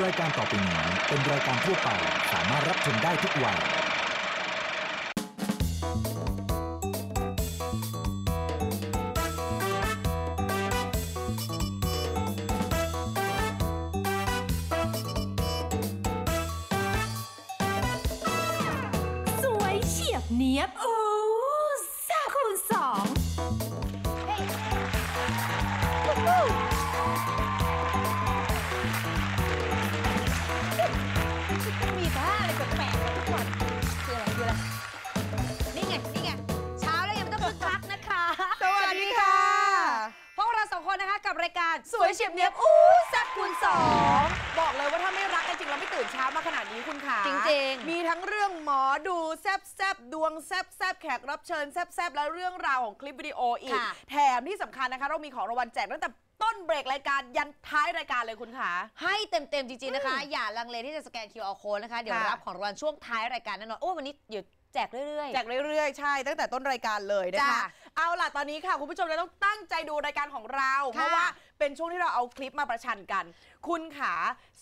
รายการต่อไปนี้เป็นรายการทั่วไปสามารถรับชมได้ทุกวัย สวยเฉียบเนียบ สวยเฉียบเนียบอู้แซ่บคูณสองบอกเลยว่าถ้าไม่รักกันจริงเราไม่ตื่นเช้ามาขนาดนี้คุณขาจริงๆ มีทั้งเรื่องหมอดูแซบแซบดวงแซบแซบแขกรับเชิญแซบแซบและเรื่องราวของคลิปวิดีโออีกค่ะแถมที่สำคัญนะคะ เรามีของรางวัลแจกตั้งแต่ต้นเบรกรายการยันท้ายรายการเลยคุณขาให้เต็มๆจริงๆนะคะ อย่าลังเลที่จะสแกน QR code นะคะเดี๋ยวค่ะรับของรางวัลช่วงท้ายรายการแน่นอนโอ้วันนี้เดี๋ยว แจกเรื่อยแจกเรื่อยๆ ใช่ ตั้งแต่ต้นรายการเลยนะคะจ้ะเอาล่ะ ตอนนี้ค่ะ คุณผู้ชมเราต้องตั้งใจดูรายการของเรา เพราะว่าเป็นช่วงที่เราเอาคลิปมาประชันกัน คุณขา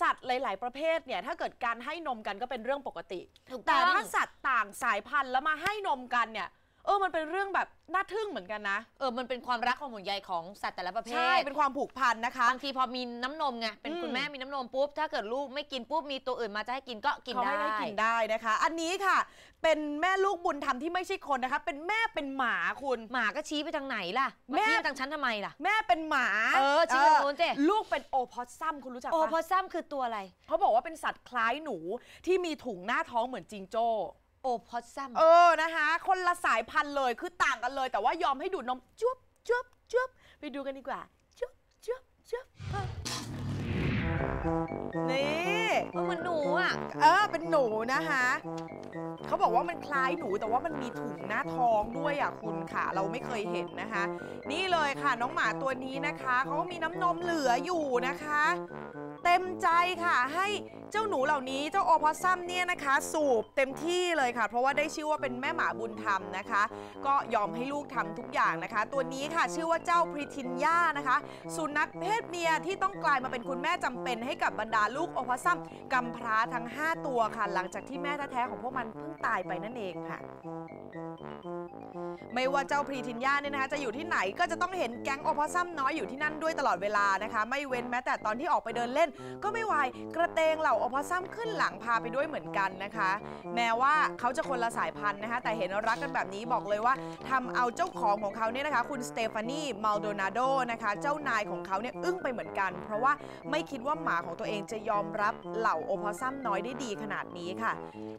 สัตว์หลาย ๆ ประเภทเนี่ย ถ้าเกิดการให้นมกันก็เป็นเรื่องปกติถูกต้แต่องถ้าสัตว์ต่างสายพันธุ์แล้วมาให้นมกันเนี่ย เออมันเป็นเรื่องแบบน่าทึ่งเหมือนกันนะ เออ มันเป็นความรักความห่วงใยของสัตว์แต่ละประเภท ใช่ เป็นความผูกพันนะคะ บางทีพอมีน้ำนมไง เป็นอืมคุณแม่มีน้ำนมปุ๊บ ถ้าเกิดลูกไม่กินปุ๊บ มีตัวอื่นมาจะให้กินก็กินเขาได้ให้ให้กินได้นะคะ อันนี้ค่ะ เป็นแม่ลูกบุญธรรมที่ไม่ใช่คนนะคะ เป็นแม่เป็นหมาคุณ หมาก็ชี้ไปทางไหนล่ะ แม่มาชี้ไปทางฉันทำไมล่ะ แม่เป็นหมา เออ ชี้ไปทางนู้นสิลูกเป็นโอพอสซัมคุณรู้จักโอ้ปะพอซ้ำคือตัวอะไร เขาบอกว่าเป็นสัตว์คล้ายหนูที่มีถุงหน้าท้องเหมือนจิงโจ้ โอ้พอซ้ำเออนะคะ คนละสายพันธุ์เลยคือต่างกันเลย แต่ว่ายอมให้ดูดนมจุ๊บจุ๊บจุ๊บไปดูกันดีกว่า จุ๊บจุ๊บจุ๊บนี่เออเหมันหนูอะ เออ เป็นหนูนะคะ เขาบอกว่ามันคล้ายหนูแต่ว่ามันมีถุงหน้าท้องด้วยอะคุณค่ะ เราไม่เคยเห็นนะคะ นี่เลยค่ะน้องหมาตัวนี้นะคะ เขามีน้ำนมเหลืออยู่นะคะ เต็มใจค่ะให้เจ้าหนูเหล่านี้เจ้าโอพอสซัมเนี่ยนะคะ สูบเต็มที่เลยค่ะ เพราะว่าได้ชื่อว่าเป็นแม่หมาบุญธรรมนะคะ ก็ยอมให้ลูกทำทุกอย่างนะคะ ตัวนี้ค่ะชื่อว่าเจ้าพริทินย่านะคะ สุนัขเพศเมียที่ต้องกลายมาเป็นคุณแม่จำเป็นให้กับบรรดาลูกโอพอสซัมกำพร้าทั้ง 5 ตัวค่ะ หลังจากที่แม่แท้ๆของพวกมันเพิ่งตายไปนั่นเองค่ะ ไม่ว่าเจ้าพรีทินย่าเนี่ยนะคะจะอยู่ที่ไหนก็จะต้องเห็นแก๊งโอพอซัมน้อยอยู่ที่นั่นด้วยตลอดเวลานะคะ ไม่เว้นแม้แต่ตอนที่ออกไปเดินเล่น ก็ไม่วายกระเตงเหล่าโอพอซัมขึ้นหลังพาไปด้วยเหมือนกันนะคะ แม้ว่าเขาจะคนละสายพันธุ์นะคะแต่เห็นรักกันแบบนี้บอกเลยว่าทำเอาเจ้าของของเขาเนี่ยนะคะคุณสเตฟานีมาลโดนาโดนะคะเจ้านายของเขาเนี่ยอึ้งไปเหมือนกัน เพราะว่าไม่คิดว่าหมาของตัวเองจะยอมรับเหล่าโอพอซัมน้อยได้ดีขนาดนี้ค่ะ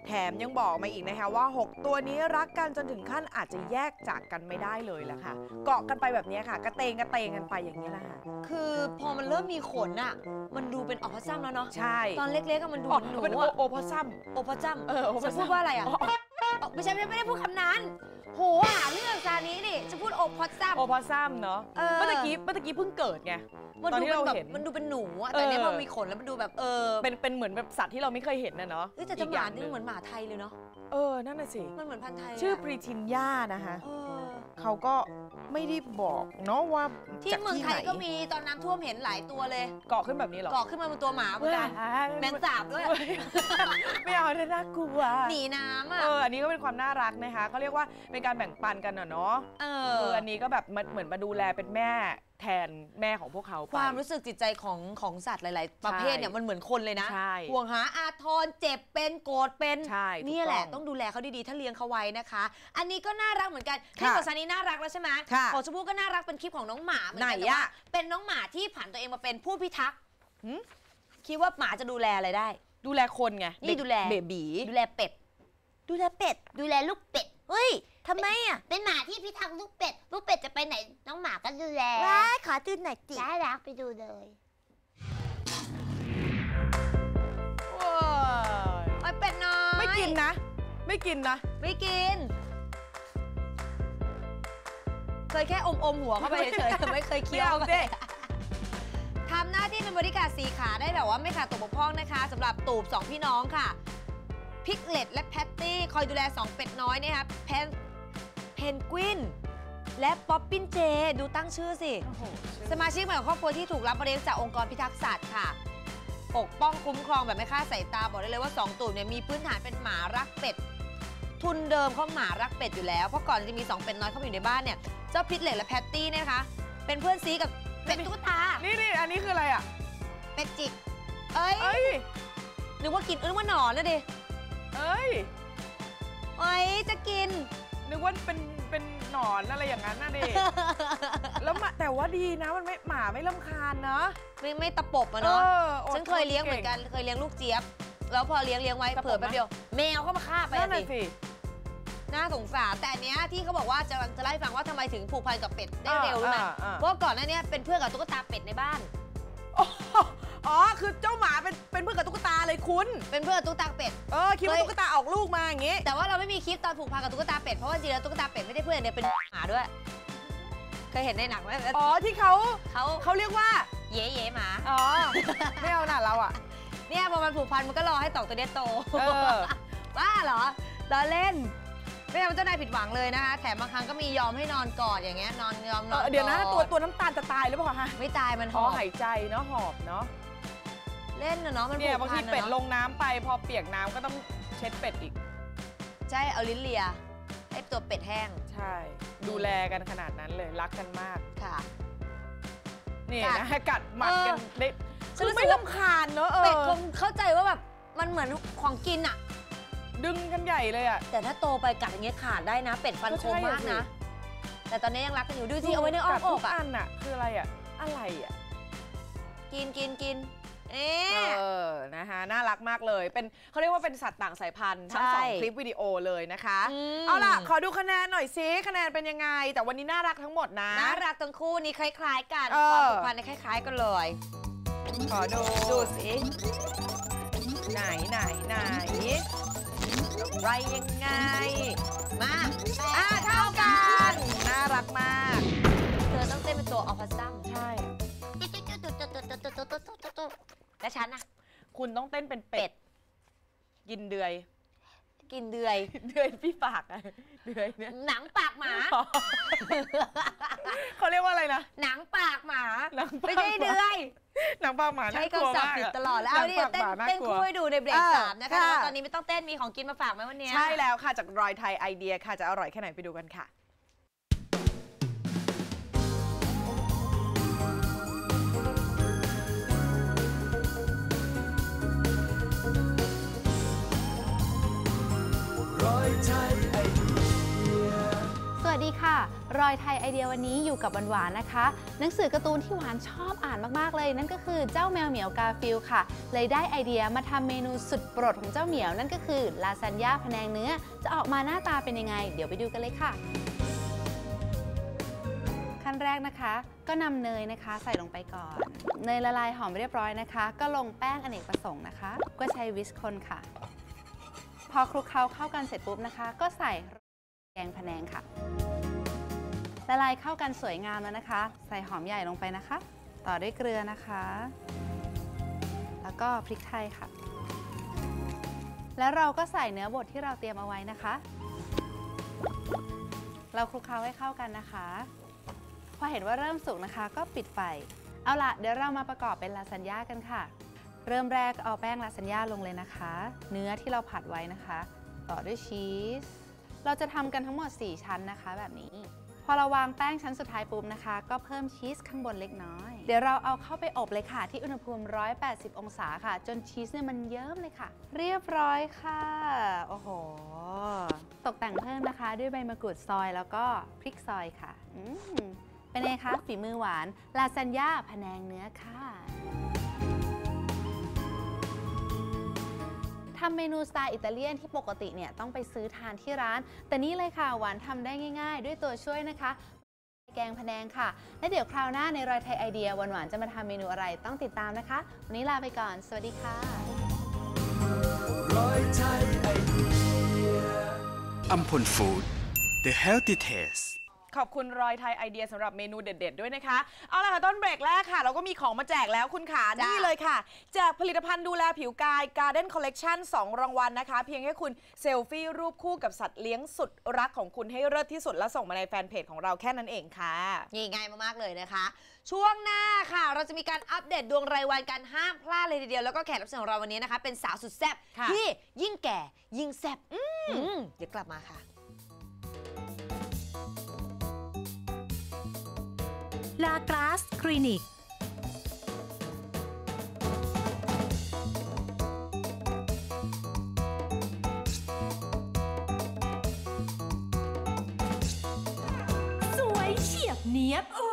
แถมยังบอกมาอีกนะคะว่า 6 ตัวนี้รักกันจนถึงขั้นอาจจะแยกจากกันไม่ได้เลยละค่ะ เกาะกันไปแบบนี้ค่ะ กระเตงกระเตงกันไปอย่างนี้แหละค่ะ คือพอมันเริ่มมีขนอะ มันดูเป็นออกพอซ้ำแล้วเนาะ ใช่ ตอนเล็กๆก็มันดูอ๋อเหมือนหนูเป็นโออะโอพอสซัมโอพอซ้ำเออโอพอจะซัมพูดว่าอะไรอะอ๋ออ๋อไม่ใช่ไม่ได้ไม่ได้พูดคำนั้นโหหาเรื่องซานี้ดิจะพูดโอพอซ้ำ โอพอสซัมเนาะเออ เมื่อตะกี้เมื่อตะกี้เพิ่งเกิดไงมันตอนดูที่เป็นเราแบบเห็น มันดูเป็นหนูอะแต่เนี้ยเอพออมีขนแล้วมันดูแบบเออเป็นเป็นเหมือนแบบสัตว์ที่เราไม่เคยเห็นนะเนาะเอ้ยแต่จะอีกหอมาย่างนี่เหมือนหมาไทยเลยเนาะ เออนั่นน่ะสิ มันเหมือนพันธุ์ไทยะชื่อพรีทินย่านะคะ เออ เขาก็ไม่ได้บอกเนาะว่าที่จากเมืองไทยหนก็มีตอนน้ำท่วมเห็นหลายตัวเลย เกาะขึ้นแบบนี้เหรอเกาะขึ้นมาบนตัวหมาเหมือนกันแมงสาบด้วยไม่เอาเถอะน่ากลัวหนีน้ำอะเอออันนี้ก็เป็นความน่ารักนะคะเขาเรียกว่าเป็นการแบ่งปันกันอะเนาะ เอเอออ อันนี้ก็แบบมันเหมือนมาดูแลเป็นแม่ แทนแม่ของพวกเขาไป ความรู้สึกจิตใจของของสัตว์หลาย ๆ ประเภทเนี่ยมันเหมือนคนเลยนะ ใช่ห่วงหาอาทรเจ็บเป็นโกรธเป็นใช่ถูกเนี่ยแหละต้อง ต้องดูแลเขาดี ๆ ถ้าเลี้ยงเขาไว้นะคะ อันนี้ก็น่ารักเหมือนกันคลิปค่ะของซานีน่ารักแล้วใช่ไหมค่ะของชมพู่ก็น่ารักเป็นคลิปของน้องหมาเหมือนกัไหนแต่ว่าอะ เป็นน้องหมาที่ผ่านตัวเองมาเป็นผู้พิทักษ์หืม คิดว่าหมาจะดูแลอะไรได้ ดูแลคนไงนี่ดูแล เบบีดูแลเป็ด ดูแลเป็ด ดูแลลูกเป็ด เฮ้ย ทำไมอะเป็นหมาที่พิทักษ์ลูกเป็ด ลูกเป็ดจะไปไหนน้องหมาก็ดูแลว้ายขอดูหน่อยจิน่ารักไปดูเลยว้ายไอ้เป็ดน้อยไม่กินนะ ไม่กินนะ ไม่กิน เคยแค่อมอมๆหัวเข้าไปเฉยๆไม่เคยเคี้ยวเข้าไม่ไปเอาสิทำหน้าที่เป็นบอดี้การ์ดสี่ขาได้แบบว่าไม่ขาดตกบกพร่องนะคะสำหรับตูบสองพี่น้องค่ะพิกเลตและแพตตี้ คอยดูแลสองเป็ดน้อยนะคะเพน เพนกวิน และป๊อปปินเจ ดูตั้งชื่อสิ สมาชิกใหม่ของครอบครัวที่ถูกรับมาเลี้ยงจากองค์กรพิทักษ์สัตว์ค่ะ ปกป้องคุ้มครองแบบไม่คลาดสายตา บอกได้เลยว่า 2 ตูบเนี่ยมีพื้นฐานเป็นหมารักเป็ด ทุนเดิมเขาหมารักเป็ดอยู่แล้ว เพราะก่อนจะมี 2 เป็ดน้อยเข้ามาอยู่ในบ้านเนี่ย เจ้าพิกเลตและแพตตี้เนี่ยนะคะ เป็นเพื่อนซี้กับเป็ดตุ๊กตา นี่นี่อันนี้คืออะไรอะ เป็ดจิก เอ้ยเอ้ยนึกว่ากินเอ้ยนึกว่าหนอนนะดิ เอ้ยเอ้ยจะกิน นึกว่าเป็นเป็นหนอนอะไรอย่างนั้นน่ะดิ แล้วมาแต่ว่าดีนะมันไม่หมาไม่รำคาญนะไม่ไม่ตะปบอะเนาะอออดฉันเคยเลี้ยงเหมือนกันเคยเลี้ยงลูกเจี๊ยบ แล้วพอเลี้ยงเลี้ยงไว้ตะปบ เผื่อแป๊บไหมเดียว แมวเข้ามาฆ่าไปนั่นอะน่ะสิสิ น่าสงสารแต่อันเนี้ยที่เขาบอกว่าจะจะเล่าให้ฟังว่าทำไมถึงผูกพันกับเป็ดได้เร็วรู้ไหมอ่าอ่าเพราะว่าก่อนหน้าเนี้ยเป็นเพื่อนกับตุ๊กตาเป็ดในบ้านอ๋อ อ๋อ คือเจ้าหมาเป็นเป็นเพื่อนกับตุ๊กตาเลยคุณ เป็นเพื่อนกับตุ๊กตาเป็ด เออคิดว่าเฮ้ยตุ๊กตาออกลูกมาอย่างงี้ แต่ว่าเราไม่มีคลิปตอนผูกพันกับตุ๊กตาเป็ด เพราะว่าจริงๆแล้วตุ๊กตาเป็ดไม่ได้เพื่อนเนี่ยเป็นหมาด้วย เคยเห็นในหนังไหมอ๋อ ที่เขาเขาเขาเรียกว่า เย่เย่หมา อ๋อ ไม่เอาหน่ะเราอะ เนี่ยพอมันผูกพันมันก็รอให้ตอกตัวเนี้ยโตเออบ้าเหรอล้อเล่น ไม่ทำให้เจ้านายผิดหวังเลยนะคะ แถมบางครั้งก็มียอมให้นอนกอดอย่างเงี้ยนอนยอมนเออนอเดี๋ยวนะกอตัวตัวน้ำตาลจะตายหรือเปล่าฮะไม่ตายมันหอ๋ออบหายใจเนาะหอบเนาะเล่นนะเนาะมันเนี่ยผูบากงพัทีนนะเป็ดลเนาะงน้ำไปพอเปียกน้ำก็ต้องเช็ดเป็ดอีก ใช่เอาลิ้นเลียให้ตัวเป็ดแห้งใช่ ดูแลกันขนาดนั้นเลยรักกันมาก ค่ะนี่กัดนะกัดหมัดกันเออได้ฉันคือรู้สึไม่กว่าลำคาญเนอะเอเป็ดอ คงเข้าใจว่าแบบมันเหมือนของกินอะ ดึงกันใหญ่เลยอะ แต่ถ้าโตไปกัดอย่างเงี้ยขาดได้นะ เป็ดฟันคมมากก็ใช่นะอะสิแต่ตอนนี้ยังรักกันอยู่ดูที่เอาไว้ในอ้อมกัดอทุกอะอันอะคืออะไรอะอะไรอะกินกินกินเอ๊เอะอนะคะน่ารักมากเลย เป็นเขาเรียกว่าเป็นสัตว์ต่างสายพันธุ์ทั้งสองใช่คลิปวิดีโอเลยนะคะมเอาล่ะ ขอดูคะแนนหน่อยซิ คะแนนเป็นยังไง แต่วันนี้น่ารักทั้งหมดนะ น่ารักทั้งคู่นี่คล้าย ๆ กันเออความผูกพันในยคล้าย ๆ กันเลย ขอดู ดูสิ ไหนไหนไหนอะ ไรยังไง มาอ่าเท่ากัน น่ารักมาก เธอต้องเต้นเป็นตัวออฟซัมใช่ และฉันอะคุณต้องเต้นเป็นเป็ด กินเดือย กินเดือย เดือยพี่ปากอะเดือยเนี่ย หนังปากหมา เขาเรียกว่าอะไรนะ หนังปากหมาหนังปากไม่ใช่เดือย หนังปากหมาใช้น่ากลัวคำศัพท์มากผิดอะตลอดแล้วหนัเอางดิปากเต้นหมาน่าเต้นกลัวคู่ให้ดูในเบรกเออสามนะคะค่ะแต่ว่าตอนนี้ไม่ต้องเต้นมีของกินมาฝากไหมวันเนี้ยใช่แล้วค่ะ จากรอยไทยไอเดียค่ะ จะอร่อยแค่ไหนไปดูกันค่ะ สดีค่ะ รอยไทยไอเดียวันนี้อยู่กับหวานๆนะคะ หนังสือการ์ตูนที่หวานชอบอ่านมากๆเลย นั่นก็คือเจ้าแมวเหมียวกาฟิลค่ะ เลยได้ไอเดียมาทำเมนูสุดโปรดของเจ้าเหมียวนั่นก็คือลาซานญ่าพะแนงเนื้อ จะออกมาหน้าตาเป็นยังไง เดี๋ยวไปดูกันเลยค่ะ ขั้นแรกนะคะ ก็นำเนยนะคะ ใส่ลงไปก่อน เนยละลายหอมเรียบร้อยนะคะ ก็ลงแป้งอเนกประสงค์นะคะ ก็ใช้วิสคนค่ะ พอคลุกเคล้าเข้ากันเสร็จปุ๊บนะคะ ก็ใส่แกงพะแนงค่ะ ละลายเข้ากันสวยงามแล้วนะคะ ใส่หอมใหญ่ลงไปนะคะ ต่อด้วยเกลือนะคะ แล้วก็พริกไทยค่ะ แล้วเราก็ใส่เนื้อบดที่เราเตรียมเอาไว้นะคะ เราคลุกเคล้าให้เข้ากันนะคะ พอเห็นว่าเริ่มสุกนะคะ ก็ปิดไฟ เอาละเดี๋ยวเรามาประกอบเป็นลาซานญ่ากันค่ะ เริ่มแรกเอาแป้งลาซานญ่าลงเลยนะคะ เนื้อที่เราผัดไว้นะคะ ต่อด้วยชีส เราจะทำกันทั้งหมด 4 ชั้นนะคะ แบบนี้ พอเราวางแป้งชั้นสุดท้ายปุ๊บนะคะ ก็เพิ่มชีสข้างบนเล็กน้อย เดี๋ยวเราเอาเข้าไปอบเลยค่ะ ที่อุณหภูมิ 180 องศาค่ะ จนชีสเนี่ยมันเยิ้มเลยค่ะ เรียบร้อยค่ะ โอ้โห ตกแต่งเพิ่มนะคะ ด้วยใบมะกรูดซอยแล้วก็พริกซอยค่ะ เป็นไงคะฝีมือหวานลาซานญ่าพะแนงเนื้อค่ะ ทำเมนูสไตล์อิตาเลียนที่ปกติเนี่ยต้องไปซื้อทานที่ร้าน แต่นี่เลยค่ะหวานทำได้ง่ายๆ ด้วยตัวช่วยนะคะ แกงพะแนงค่ะ และเดี๋ยวคราวหน้าในรอยไทยไอเดียหวานๆจะมาทำเมนูอะไรต้องติดตามนะคะ วันนี้ลาไปก่อน สวัสดีค่ะอัมพลฟู้ด The Healthy Taste ขอบคุณรอยไทยไอเดียสำหรับเมนูเด็ด ๆ ด้วยนะคะ เอาล่ะค่ะต้นเบรกแรกค่ะ เราก็มีของมาแจกแล้วคุณขาจ้ะ นี่เลยค่ะ แจกผลิตภัณฑ์ดูแลผิวกาย Garden Collection 2 รางวัลนะคะ เพียงแค่คุณเซลฟี่รูปคู่กับสัตว์เลี้ยงสุดรักของคุณให้เลิศที่สุด แล้วส่งมาในแฟนเพจของเราแค่นั้นเองค่ะ นี่ง่ายมากๆเลยนะคะ ช่วงหน้าค่ะ เราจะมีการอัปเดตดวงรายวันกันห้ามพลาดเลยทีเดียว แล้วก็แขกรับเชิญของเราวันนี้นะคะ เป็นสาวสุดแซ่บค่ะ ที่ยิ่งแก่ยิ่งแซ่บอืมเดี๋ยวกลับมาค่ะ ลากราสคลินิก สวยเฉียบเนียบโอ